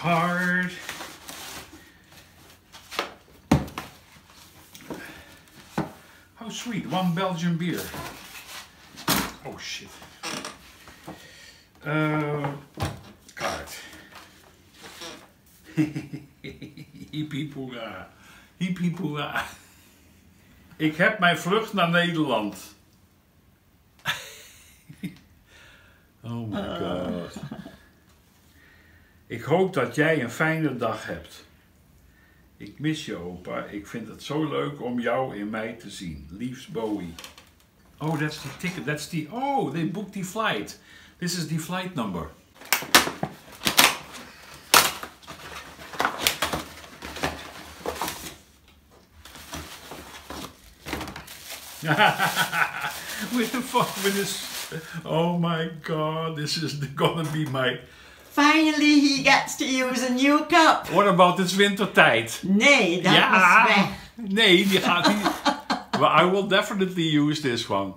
card. How sweet, one Belgian beer. Oh shit. Uh, card. Hippie poera. Hippie poera. Ik heb mijn vlucht naar Nederland. Oh my god. Ik hoop dat jij een fijne dag hebt. Ik mis je opa. Ik vind het zo leuk om jou in mij te zien. Liefs Bowie. Oh, that's the ticket. That's the... Oh, they booked the flight. This is the flight number. with the fuck with this oh my god this is gonna be my Finally he gets to use a new cup. what about this wintertijd Nee, dat ja. was weg. nee die gaat niet. Well, I will definitely use this one.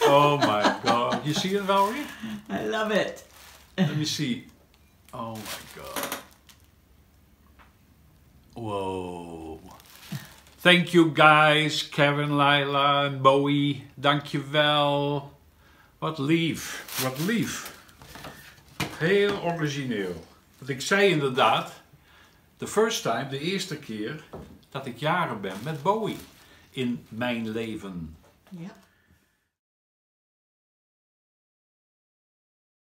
Oh my god. You see it Valerie? I love it. let me see. Oh my god. Whoa. Thank you guys. Kevin Lila en Bowie. Dankjewel wat lief. Wat lief heel origineel want ik zei inderdaad the first time de eerste keer dat ik jaren ben met Bowie in mijn leven Ja.